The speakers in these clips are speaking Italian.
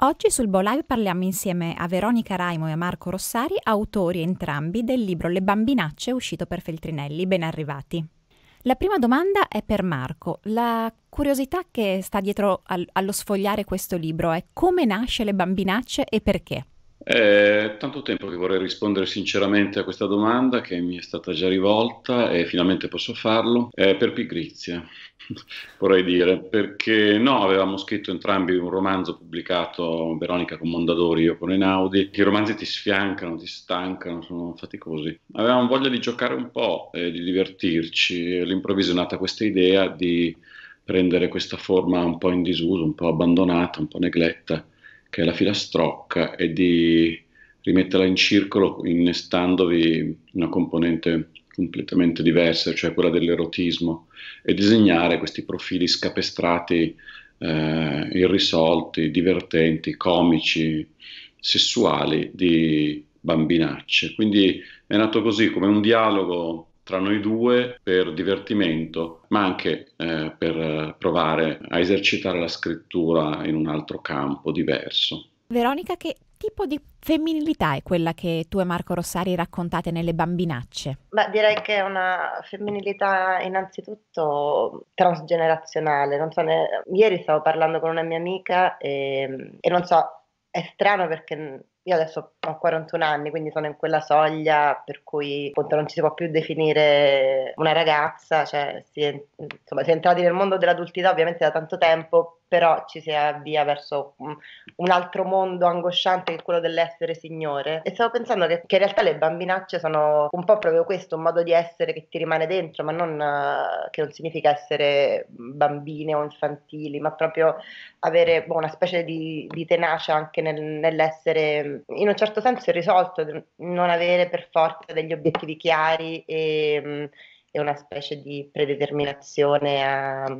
Oggi sul Live parliamo insieme a Veronica Raimo e a Marco Rossari, autori entrambi del libro Le bambinacce uscito per Feltrinelli. Ben arrivati. La prima domanda è per Marco. La curiosità che sta dietro al- allo sfogliare questo libro è come nasce Le bambinacce e perché? È tanto tempo che vorrei rispondere sinceramente a questa domanda che mi è stata già rivolta e finalmente posso farlo. È per pigrizia, vorrei dire, perché no, avevamo scritto entrambi un romanzo pubblicato, Veronica con Mondadori, io con Einaudi. I romanzi ti sfiancano, ti stancano, sono faticosi. Avevamo voglia di giocare un po' e di divertirci. All'improvviso è nata questa idea di prendere questa forma un po' in disuso, un po' abbandonata, un po' negletta che è la filastrocca, e di rimetterla in circolo innestandovi una componente completamente diversa, cioè quella dell'erotismo, e disegnare questi profili scapestrati, eh, irrisolti, divertenti, comici, sessuali di bambinacce. Quindi è nato così come un dialogo tra noi due per divertimento, ma anche eh, per provare a esercitare la scrittura in un altro campo diverso. Veronica, che tipo di femminilità è quella che tu e Marco Rossari raccontate nelle bambinacce? Beh, direi che è una femminilità innanzitutto transgenerazionale. Non so, ne... Ieri stavo parlando con una mia amica e, e non so, è strano perché io adesso ho 41 anni, quindi sono in quella soglia per cui appunto non ci si può più definire una ragazza, cioè si è, insomma, si è entrati nel mondo dell'adultità ovviamente da tanto tempo, però ci si avvia verso un, altro mondo angosciante che è quello dell'essere signore. E stavo pensando che, che, in realtà le bambinacce sono un po' proprio questo, un modo di essere che ti rimane dentro, ma non uh, che non significa essere bambine o infantili, ma proprio avere boh, una specie di, di tenacia anche nel, nell'essere in un certo senso irrisolto, non avere per forza degli obiettivi chiari e, e una specie di predeterminazione a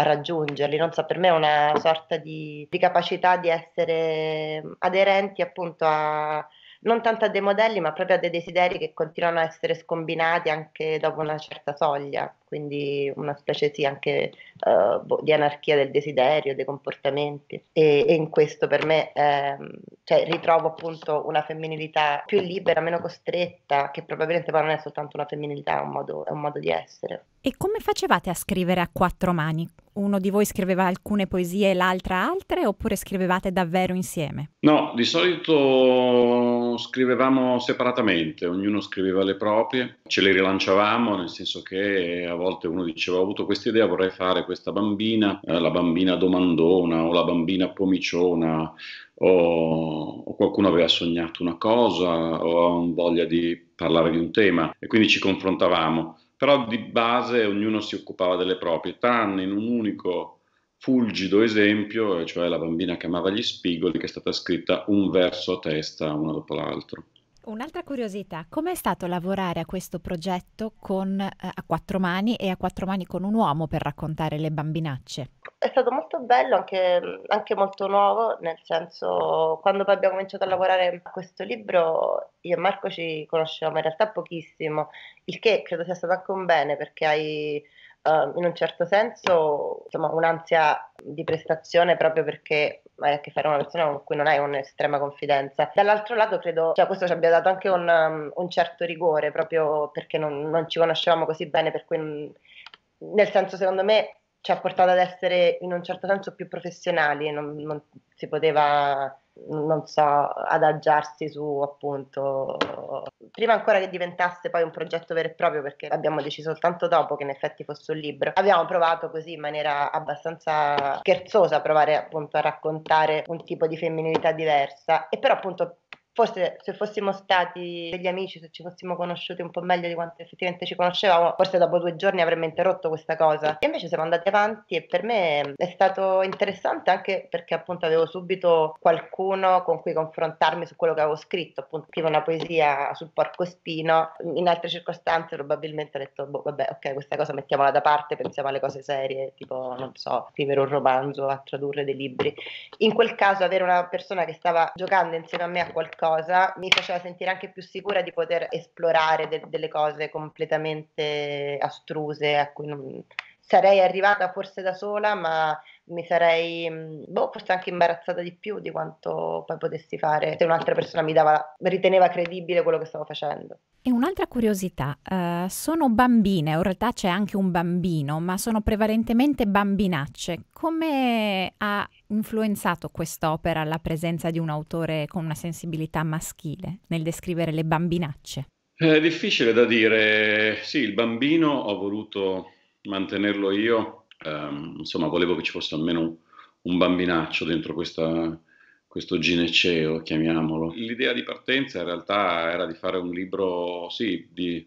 a raggiungerli. Non so, per me è una sorta di, di capacità di essere aderenti appunto a non tanto a dei modelli, ma proprio a dei desideri che continuano a essere scombinati anche dopo una certa soglia, quindi una specie sì anche uh, di anarchia del desiderio, dei comportamenti. E, e in questo per me eh, cioè, ritrovo appunto una femminilità più libera, meno costretta, che probabilmente poi non è soltanto una femminilità, è un modo, è un modo di essere. E come facevate a scrivere a quattro mani? Uno di voi scriveva alcune poesie e l'altra altre, oppure scrivevate davvero insieme? No, di solito scrivevamo separatamente, ognuno scriveva le proprie, ce le rilanciavamo, nel senso che a volte uno diceva ho avuto questa idea, vorrei fare questa bambina, eh, la bambina domandona o la bambina pomiciona, o, o qualcuno aveva sognato una cosa o aveva voglia di parlare di un tema e quindi ci confrontavamo però di base ognuno si occupava delle proprie, tranne in un unico fulgido esempio, cioè la bambina che amava gli spigoli, che è stata scritta un verso a testa, uno dopo l'altro. Un'altra curiosità, com'è stato lavorare a questo progetto con, eh, a quattro mani e a quattro mani con un uomo per raccontare le bambinacce? È stato molto bello, anche, anche molto nuovo, nel senso, quando poi abbiamo cominciato a lavorare a questo libro, io e Marco ci conoscevamo in realtà pochissimo, il che credo sia stato anche un bene perché hai uh, in un certo senso insomma, un'ansia di prestazione proprio perché hai a che fare con una persona con cui non hai un'estrema confidenza. Dall'altro lato credo, cioè questo ci abbia dato anche un, um, un certo rigore proprio perché non, non, ci conoscevamo così bene, per cui nel senso secondo me ci ha portato ad essere in un certo senso più professionali, non, non si poteva, non so, adagiarsi su appunto, prima ancora che diventasse poi un progetto vero e proprio, perché abbiamo deciso soltanto dopo che in effetti fosse un libro. Abbiamo provato così in maniera abbastanza scherzosa a provare appunto a raccontare un tipo di femminilità diversa e però appunto forse se fossimo stati degli amici, se ci fossimo conosciuti un po' meglio di quanto effettivamente ci conoscevamo, forse dopo due giorni avremmo interrotto questa cosa. E invece siamo andati avanti e per me è stato interessante anche perché appunto avevo subito qualcuno con cui confrontarmi su quello che avevo scritto, appunto scrivo una poesia sul porco spino, in altre circostanze probabilmente ho detto, boh, vabbè, ok, questa cosa mettiamola da parte, pensiamo alle cose serie, tipo, non so, scrivere un romanzo, a tradurre dei libri. In quel caso avere una persona che stava giocando insieme a me a qualcosa prosa mi faceva sentire anche più sicura di poter esplorare de- delle cose completamente astruse a cui non sarei arrivata forse da sola, ma mi sarei, mm, boh, forse anche imbarazzata di più di quanto poi potessi fare se un'altra persona mi dava, riteneva credibile quello che stavo facendo. E un'altra curiosità, uh, sono bambine, in realtà c'è anche un bambino, ma sono prevalentemente bambinacce. Come ha influenzato quest'opera la presenza di un autore con una sensibilità maschile nel descrivere le bambinacce? È difficile da dire. Sì, il bambino ho voluto mantenerlo io, ehm, insomma, volevo che ci fosse almeno un, bambinaccio dentro questa, questo gineceo, chiamiamolo. L'idea di partenza in realtà era di fare un libro, sì, di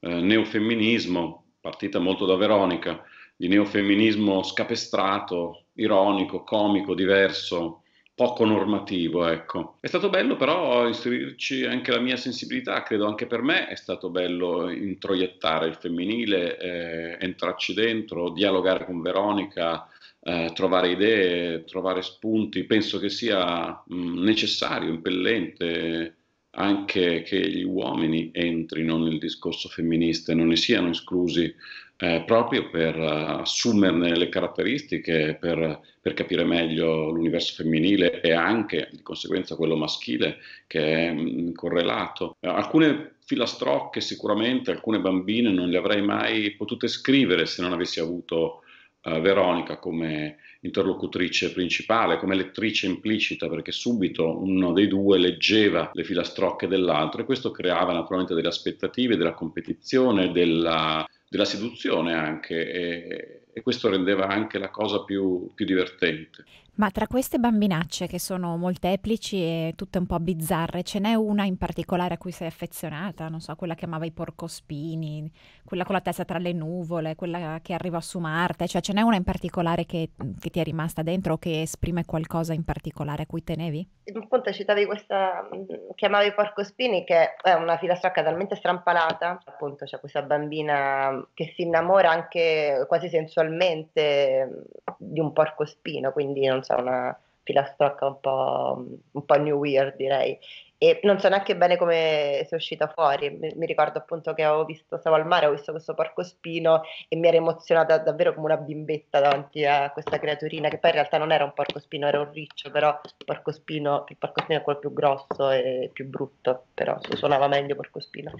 eh, neofemminismo, partita molto da Veronica, di neofemminismo scapestrato, ironico, comico, diverso, poco normativo, ecco. È stato bello però istruirci anche la mia sensibilità, credo anche per me è stato bello introiettare il femminile, eh, entrarci dentro, dialogare con Veronica, eh, trovare idee, trovare spunti. Penso che sia mh, necessario, impellente anche che gli uomini entrino nel discorso femminista e non ne siano esclusi eh, proprio per uh, assumerne le caratteristiche, per, per, capire meglio l'universo femminile e anche di conseguenza quello maschile che è mh, correlato. Eh, alcune filastrocche sicuramente, alcune bambine non le avrei mai potute scrivere se non avessi avuto uh, Veronica come interlocutrice principale, come lettrice implicita, perché subito uno dei due leggeva le filastrocche dell'altro e questo creava naturalmente delle aspettative, della competizione, della della seduzione anche e, e, questo rendeva anche la cosa più, più divertente. Ma tra queste bambinacce che sono molteplici e tutte un po' bizzarre, ce n'è una in particolare a cui sei affezionata? Non so, quella che amava i porcospini, quella con la testa tra le nuvole, quella che arriva su Marte, cioè ce n'è una in particolare che, che ti è rimasta dentro o che esprime qualcosa in particolare a cui tenevi? Appunto citavi questa che amava i porcospini che è una filastrocca talmente strampalata, appunto c'è questa bambina che si innamora anche quasi sensualmente di un porcospino, quindi non so, una filastrocca un po', un po' new weird direi e non so neanche bene come sia uscita fuori. Mi, mi, ricordo appunto che avevo visto, stavo al mare, ho visto questo porco spino e mi ero emozionata davvero come una bimbetta davanti a questa creaturina, che poi in realtà non era un porco spino, era un riccio, però il porco spino, il porco spino è quello più grosso e più brutto, però suonava meglio porco spino.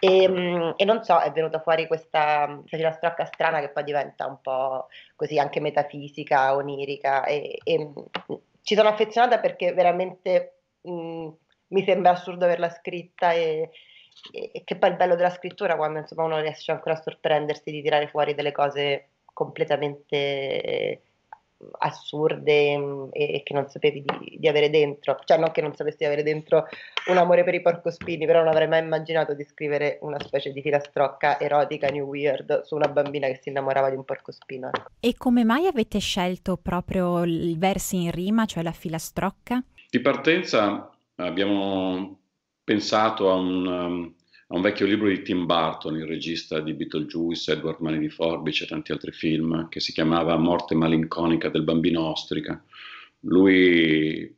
E, mm, e non so, è venuta fuori questa, filastrocca strana che poi diventa un po' così anche metafisica, onirica e, e mm, ci sono affezionata perché veramente mh, mm, mi sembra assurdo averla scritta e, e, che poi il bello della scrittura quando insomma uno riesce ancora a sorprendersi di tirare fuori delle cose completamente assurde mm, e, e che non sapevi di, di, avere dentro, cioè non che non sapessi di avere dentro un amore per i porcospini, però non avrei mai immaginato di scrivere una specie di filastrocca erotica new weird su una bambina che si innamorava di un porcospino. E come mai avete scelto proprio i versi in rima, cioè la filastrocca? Di partenza abbiamo pensato a un, um, a un, vecchio libro di Tim Burton, il regista di Beetlejuice, Edward Mani di Forbice e tanti altri film, che si chiamava Morte malinconica del bambino ostrica. Lui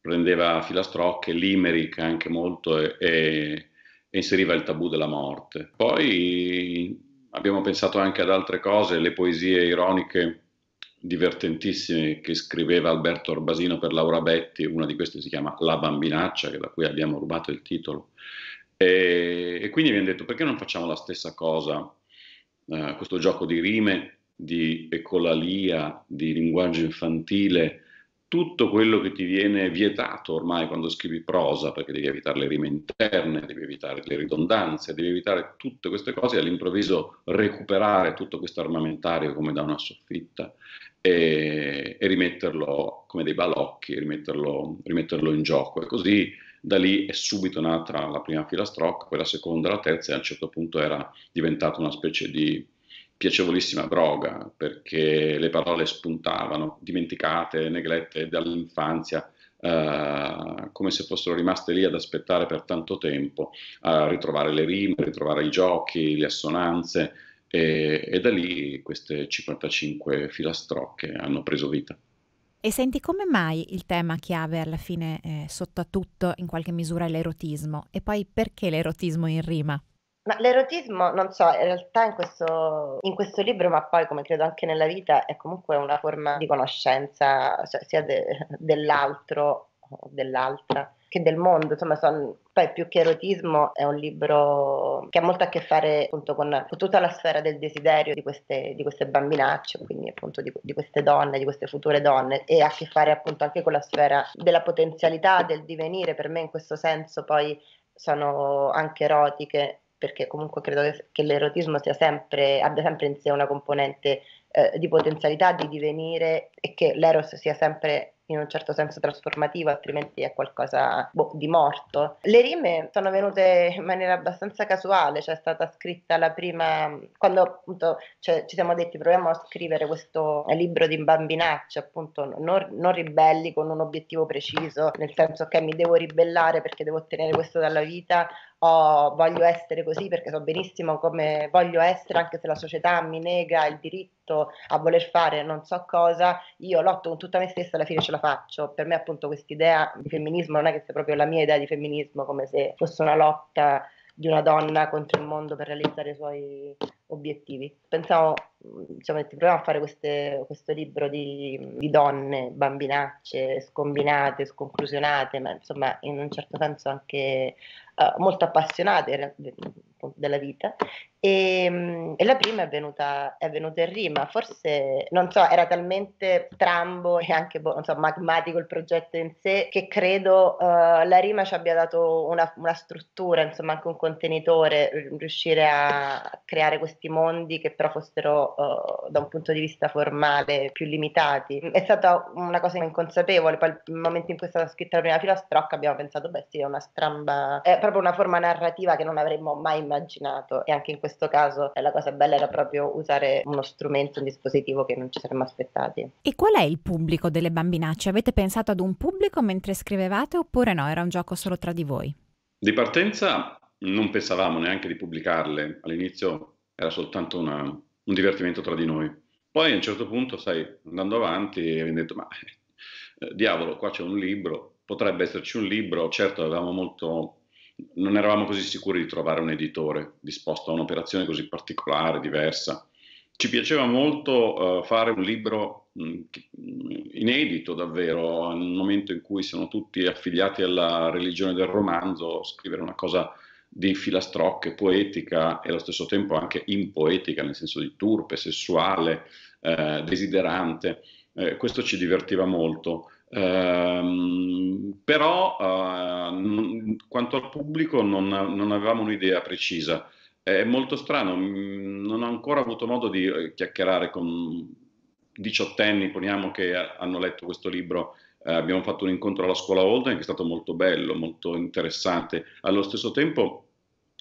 prendeva filastrocche, limerick anche molto e, e, e inseriva il tabù della morte. Poi abbiamo pensato anche ad altre cose, le poesie ironiche divertentissime che scriveva Alberto Orbasino per Laura Betti, una di queste si chiama La bambinaccia, da cui abbiamo rubato il titolo. E, e quindi abbiamo detto perché non facciamo la stessa cosa, eh, questo gioco di rime, di ecolalia, di linguaggio infantile, tutto quello che ti viene vietato ormai quando scrivi prosa, perché devi evitare le rime interne, devi evitare le ridondanze, devi evitare tutte queste cose e all'improvviso recuperare tutto questo armamentario come da una soffitta e, e rimetterlo come dei balocchi, rimetterlo, rimetterlo, in gioco. E così da lì è subito nata la prima filastrocca, poi la seconda, la terza e a un certo punto era diventata una specie di piacevolissima droga perché le parole spuntavano, dimenticate, neglette dall'infanzia, eh, come se fossero rimaste lì ad aspettare per tanto tempo, a ritrovare le rime, a ritrovare i giochi, le assonanze e, e da lì queste 55 filastrocche hanno preso vita. E senti come mai il tema chiave alla fine eh, sotto a tutto in qualche misura è l'erotismo e poi perché l'erotismo in rima? Ma l'erotismo, non so, in realtà in questo, in questo, libro, ma poi come credo anche nella vita, è comunque una forma di conoscenza, cioè sia de, dell'altro o dell'altra che del mondo, insomma, son, poi più che erotismo è un libro che ha molto a che fare appunto con, con tutta la sfera del desiderio di queste, di queste bambinacce, quindi appunto di, di, queste donne, di queste future donne, e ha a che fare appunto anche con la sfera della potenzialità, del divenire, per me in questo senso poi sono anche erotiche perché comunque credo che, che l'erotismo sempre, abbia sempre in sé una componente eh, di potenzialità, di divenire e che l'eros sia sempre in un certo senso trasformativo, altrimenti è qualcosa boh, di morto. Le rime sono venute in maniera abbastanza casuale, cioè è stata scritta la prima, quando appunto cioè, ci siamo detti proviamo a scrivere questo libro di bambinacce, appunto non, non, ribelli con un obiettivo preciso, nel senso che mi devo ribellare perché devo ottenere questo dalla vita, o voglio essere così perché so benissimo come voglio essere, anche se la società mi nega il diritto a voler fare non so cosa, io lotto con tutta me stessa e alla fine ce la faccio. Per me appunto quest'idea di femminismo non è che sia proprio la mia idea di femminismo, come se fosse una lotta di una donna contro il mondo per realizzare i suoi obiettivi. Pensavo, diciamo, proviamo a fare queste, questo libro di, di, donne, bambinacce, scombinate, sconclusionate, ma insomma in un certo senso anche uh, molto appassionate della vita. E, ehm, e, la prima è venuta, è venuta in rima, forse non so, era talmente strambo e anche boh, so, magmatico il progetto in sé che credo uh, la rima ci abbia dato una, una, struttura, insomma anche un contenitore, riuscire a creare questi mondi che però fossero uh, da un punto di vista formale più limitati. È stata una cosa inconsapevole, poi il momento in cui è stata scritta la prima filastrocca abbiamo pensato, beh sì, è una stramba, è proprio una forma narrativa che non avremmo mai immaginato e anche in questo caso la cosa bella era proprio usare uno strumento, un dispositivo che non ci saremmo aspettati. E qual è il pubblico delle bambinacce? Avete pensato ad un pubblico mentre scrivevate oppure no? Era un gioco solo tra di voi? Di partenza non pensavamo neanche di pubblicarle, all'inizio era soltanto una, un divertimento tra di noi. Poi a un certo punto, sai, andando avanti, abbiamo detto, ma eh, diavolo, qua c'è un libro, potrebbe esserci un libro, certo avevamo molto non eravamo così sicuri di trovare un editore disposto a un'operazione così particolare, diversa. Ci piaceva molto uh, fare un libro mh, mm, inedito davvero, nel momento in cui siamo tutti affiliati alla religione del romanzo, scrivere una cosa di filastrocche, poetica e allo stesso tempo anche impoetica, nel senso di turpe, sessuale, eh, desiderante. Eh, questo ci divertiva molto. Ehm, però uh, quanto al pubblico non, non, avevamo un'idea precisa. È molto strano, mm, non ho ancora avuto modo di eh, chiacchierare con diciottenni, poniamo che hanno letto questo libro. Eh, abbiamo fatto un incontro alla scuola Holden che è stato molto bello, molto interessante. Allo stesso tempo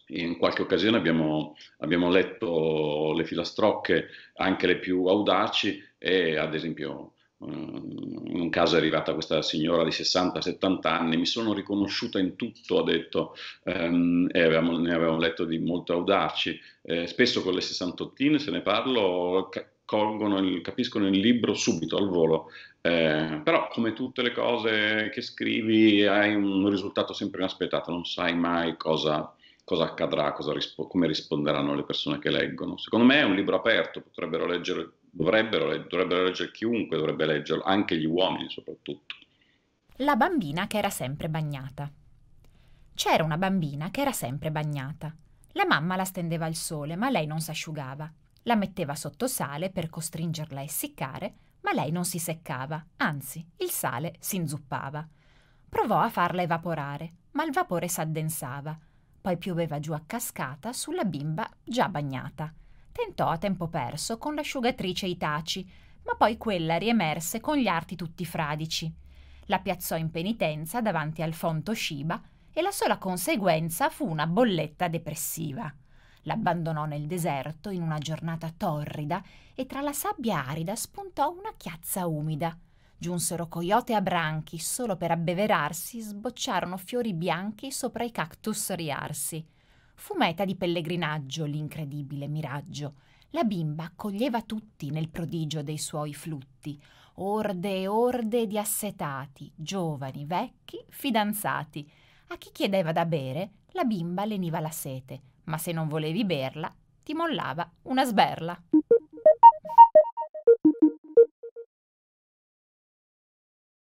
in qualche occasione abbiamo, abbiamo, letto le filastrocche, anche le più audaci, e ad esempio in un caso è arrivata questa signora di 60-70 anni, mi sono riconosciuta in tutto, ha detto, ehm, e avevamo, ne avevamo letto di molto audaci. Eh, spesso con le sessantottine, se ne parlo, colgono il, capiscono il libro subito al volo, eh, però come tutte le cose che scrivi hai un risultato sempre inaspettato, non sai mai cosa, cosa accadrà, cosa rispo- come risponderanno le persone che leggono. Secondo me è un libro aperto, potrebbero leggere Dovrebbero, dovrebbero leggere chiunque, dovrebbe leggerlo, anche gli uomini soprattutto. La bambina che era sempre bagnata. C'era una bambina che era sempre bagnata. La mamma la stendeva al sole, ma lei non s'asciugava. La metteva sotto sale per costringerla a essiccare, ma lei non si seccava, anzi, il sale si inzuppava. Provò a farla evaporare, ma il vapore s'addensava. Poi pioveva giù a cascata sulla bimba già bagnata. Tentò a tempo perso con l'asciugatrice i taci, ma poi quella riemerse con gli arti tutti fradici. La piazzò in penitenza davanti al fonto Shiba e la sola conseguenza fu una bolletta depressiva. L'abbandonò nel deserto in una giornata torrida e tra la sabbia arida spuntò una chiazza umida. Giunsero coyote a branchi, solo per abbeverarsi sbocciarono fiori bianchi sopra i cactus riarsi fu meta di pellegrinaggio l'incredibile miraggio. La bimba accoglieva tutti nel prodigio dei suoi flutti, orde e orde di assetati, giovani, vecchi, fidanzati. A chi chiedeva da bere, la bimba leniva la sete, ma se non volevi berla, ti mollava una sberla.